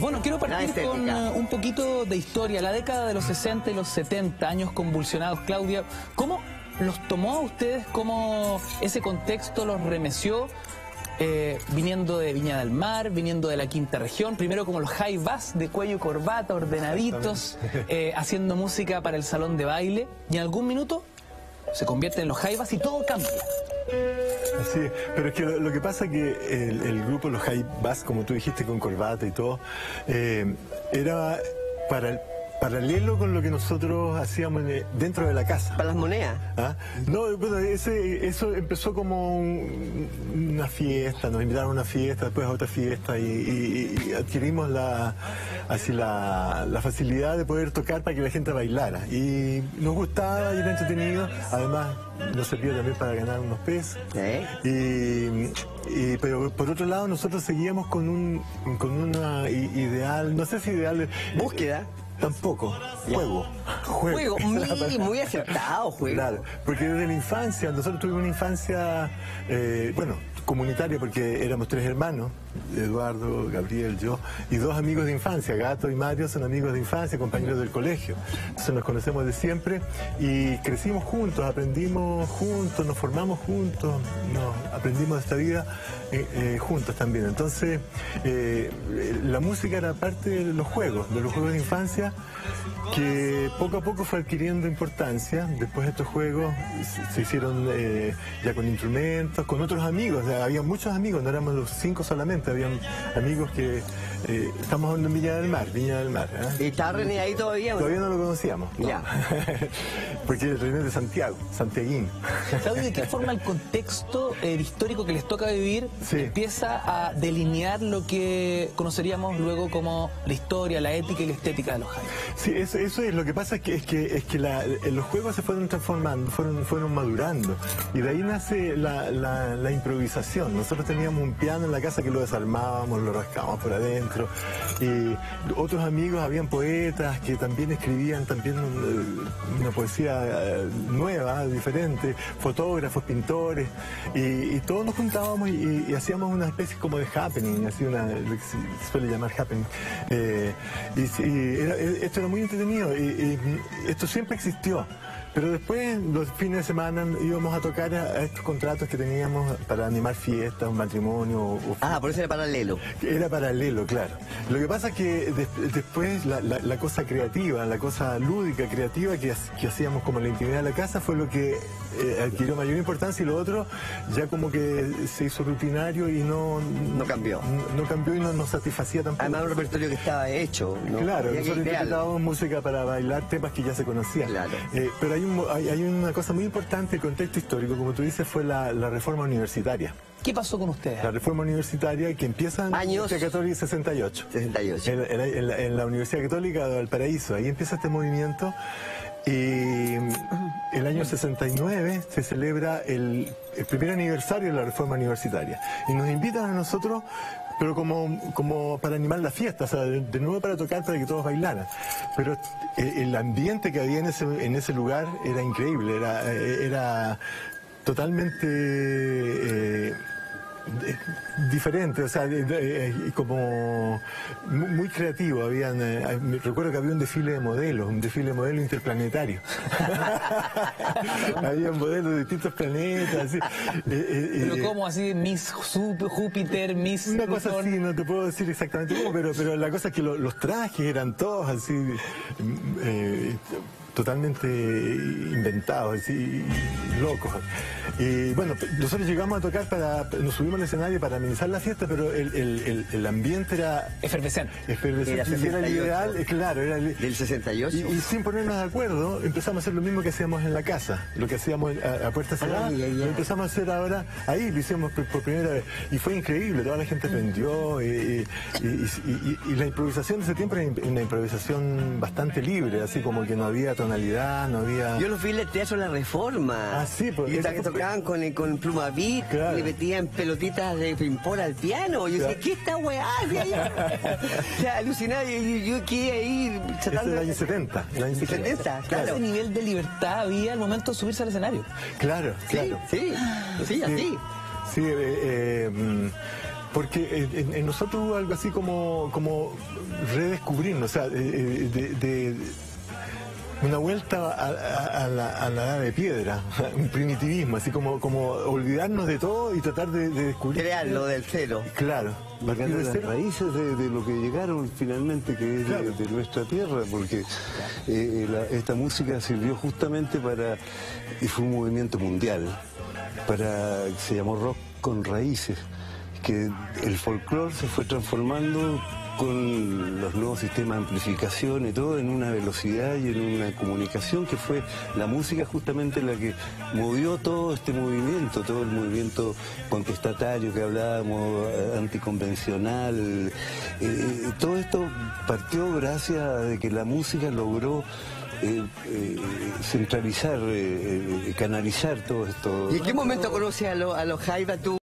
Bueno, quiero partir con eh, un poquito de historia. La década de los 60 y los 70, años convulsionados, Claudia, ¿cómo los tomó a ustedes? ¿Cómo ese contexto los remeció? eh, viniendo de Viña del Mar, viniendo de la quinta región, primero como los high bass de cuello y corbata, ordenaditos, eh, haciendo música para el salón de baile, y en algún minuto se convierten en los bass y todo cambia. Así es, pero es que lo, lo que pasa es que el, el grupo, los Bass, como tú dijiste, con corbata y todo, eh, era para, paralelo con lo que nosotros hacíamos en- dentro de la casa. Para las monedas. ¿Ah? No, bueno, ese, eso empezó como un- una fiesta, nos invitaron a una fiesta, después a otra fiesta y, y- y adquirimos la, así la, la facilidad de poder tocar para que la gente bailara. Y nos gustaba y era entretenido, además nos servía también para ganar unos pesos. ¿Eh? Y, y- pero por otro lado nosotros seguíamos con un con una ideal, no sé si ideal... Búsqueda. Tampoco, juego. Juego, muy, muy acertado, juego. Claro, porque desde la infancia, nosotros tuvimos una infancia, eh, bueno, comunitaria porque éramos tres hermanos, Eduardo, Gabriel, yo, y dos amigos de infancia, Gato y Mario son amigos de infancia, compañeros del colegio. Entonces nos conocemos de siempre y crecimos juntos, aprendimos juntos, nos formamos juntos, aprendimos esta vida eh, eh, juntos también. Entonces, eh, la música era parte de los juegos, de los juegos de infancia que poco a poco fue adquiriendo importancia. Después estos juegos se, hicieron ya con instrumentos, con otros amigos. Había muchos amigos, no éramos los cinco solamente, habían amigos que eh, estamos hablando en Viña del Mar, Viña del Mar. ¿eh? ¿Y está René ahí todavía? no? Todavía no lo conocíamos. ¿no? Ya. Porque el René es de Santiago, santiaguín. Claudio, ¿de qué forma el contexto eh, histórico que les toca vivir Sí. empieza a delinear lo que conoceríamos luego como la historia, la ética y la estética de los high? Sí, eso, eso es. Lo que pasa es que, es que, es que la- los juegos se fueron transformando, fueron, fueron madurando. Y de ahí nace la, la- la improvisación. Nosotros teníamos un piano en la casa que lo desarmábamos, lo rascábamos por adentro. Y otros amigos, habían poetas que también escribían también eh, una poesía eh, nueva, diferente, fotógrafos, pintores. Y, y todos nos juntábamos y, y hacíamos una especie como de happening, así una, se suele llamar happening. Eh, y sí, era- esto muy entretenido y, y esto siempre existió. Pero después, los fines de semana, íbamos a tocar a, a estos contratos que teníamos para animar fiestas, un matrimonio. o- o Ah, por eso era paralelo. era paralelo, claro. Lo que pasa es que des- después la, la- la cosa creativa, la cosa lúdica, creativa que, ha- que hacíamos como en la intimidad de la casa fue lo que eh, adquirió mayor importancia y lo otro ya como que se hizo rutinario y no... No cambió. No, no cambió y no nos satisfacía tampoco. Además, un repertorio que estaba hecho. ¿no? Claro, nosotros interpretábamos música para bailar temas que ya se conocían. Claro. Eh, pero hay, un mo- hay, hay una cosa muy importante, el contexto histórico, como tú dices, fue la, la reforma universitaria. ¿Qué pasó con ustedes? La reforma universitaria que empieza en Años. la Católica 68. 68. En, en la- en la, en la Universidad Católica de Valparaíso. Ahí empieza este movimiento. Y el año 69 se celebra el, el primer aniversario de la reforma universitaria. Y nos invitan a nosotros, pero como, como para animar la fiesta, o sea, de, nuevo para tocar, para que todos bailaran. Pero eh, el ambiente que había en ese, en ese lugar era increíble, era, eh, era totalmente... eh, diferente, o sea, eh, como mu- muy creativo. Habían, eh, me recuerdo que había un desfile de modelos, un desfile de modelos interplanetario. había modelos de distintos planetas. así. Eh, Pero ¿cómo así? Miss Júpiter, Miss una cosa así, no te puedo decir exactamente cómo, pero, pero la cosa es que lo- los trajes eran todos así, mm, eh, totalmente inventados, así, locos. Y bueno, nosotros llegamos a tocar para, nos subimos al escenario para amenizar la fiesta, pero el, el- ambiente era Efervescente. efervescente, Era y era el 68. ideal, eh, claro, era el, Del 68. y, y sin ponernos de acuerdo, empezamos a hacer lo mismo que hacíamos en la casa, lo que hacíamos a, a puerta cerrada, ay, ay. lo empezamos a hacer ahora, ahí lo hicimos por, por primera vez, y fue increíble, toda la gente aprendió, y, y- y- y- y la improvisación de ese tiempo era una improvisación bastante libre, así como que no había tonalidad, no había... Yo los vi en el Teatro La Reforma. Ah, sí, pues, Y eso que tocaban con, el- con pluma beat, Claro. le metían pelotitas de ping-pong al piano. Yo Claro. decía, ¿qué esta weá? o sea, alucinado. Yo, yo, yo quedé ahí Es tratando de- año 70, el año 70. 70, claro. Ese nivel de libertad había al momento de subirse al escenario. Claro, Sí, claro. sí, sí, así. Sí, eh, eh, Porque en, en nosotros hubo algo así como, como redescubrirnos, o sea, eh, eh, de, de una vuelta a, a, la, a, la, edad de piedra, un primitivismo, así como, como olvidarnos de todo y tratar de, de descubrir. Crearlo del cero. Claro. Marcar las raíces de, de, lo que llegaron finalmente, que es claro. de, de, nuestra tierra, porque eh, la, esta música sirvió justamente para, y fue un movimiento mundial, para, se llamó rock con raíces, que el folclore se fue transformando con los nuevos sistemas de amplificación y todo en una velocidad y en una comunicación que fue la música justamente la que movió todo este movimiento, todo el movimiento contestatario que hablábamos, anticonvencional. Eh, todo esto partió gracias a que la música logró eh, eh, centralizar, eh, canalizar todo esto. ¿Y en qué momento conoces a los a lo Jaiba tú?